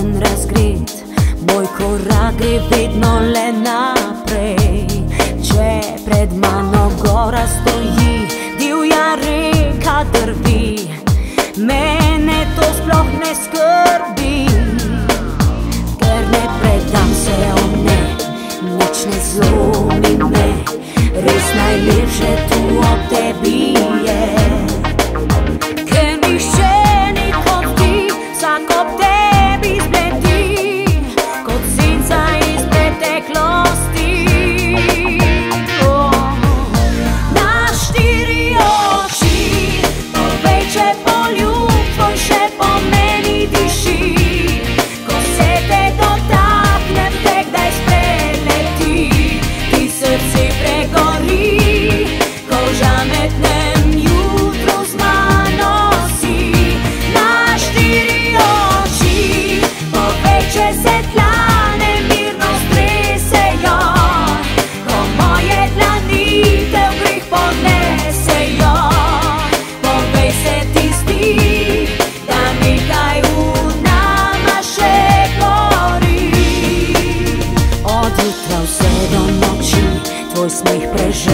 in razgret. Moj korak gre vedno le naprej. Če pred mano gora stoji Divja reka drvi. Mene to sploh ne skrbi.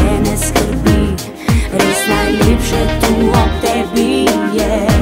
se ne skrbi, res najlepše tu ob tebi je. Yeah.